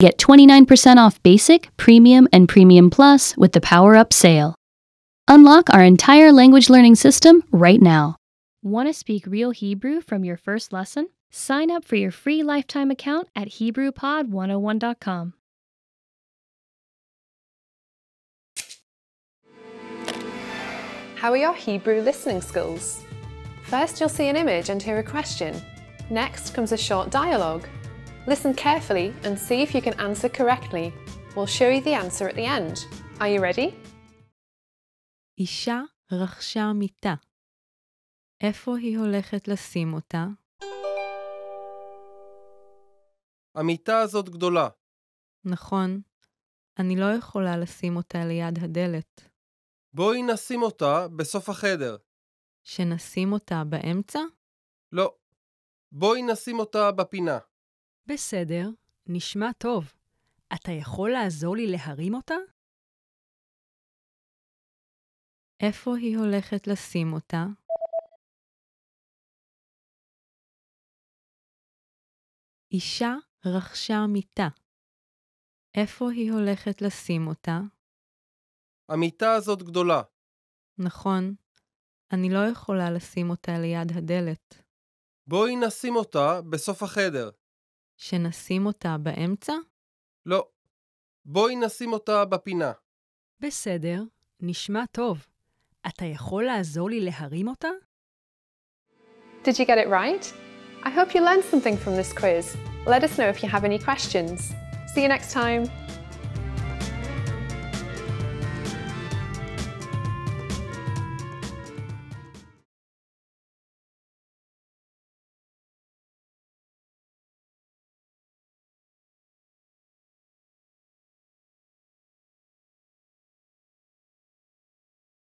Get 29% off basic, premium, and premium plus with the Power Up sale. Unlock our entire language learning system right now. Want to speak real Hebrew from your first lesson? Sign up for your free lifetime account at HebrewPod101.com. How are your Hebrew listening skills? First, you'll see an image and hear a question. Next comes a short dialogue. Listen carefully and see if you can answer correctly. We'll show you the answer at the end. Are you ready? אישה רכשה מיטה. איפה היא הולכת לשים אותה? המיטה הזאת גדולה. נכון, אני לא יכולה לשים אותה ליד הדלת. בואי נשים אותה בסוף החדר. שנשים אותה באמצע? לא. בואי נשים אותה בפינה. בסדר, נשמע טוב. אתה יכול לעזור לי להרים אותה? איפה היא הולכת לשים אותה? אישה רכשה מיטה. איפה היא הולכת לשים אותה? המיטה הזאת גדולה. נכון, אני לא יכולה לשים אותה ליד הדלת. בואי נשים אותה בסוף החדר. שנשים אותה באמצע? לא. בואי נשים אותה בפינה. בסדר, נשמע טוב. אתה יכול לעזור לי להרים אותה? Did you get it right? I hope you learned something from this quiz. Let us know if you have any questions. See you next time.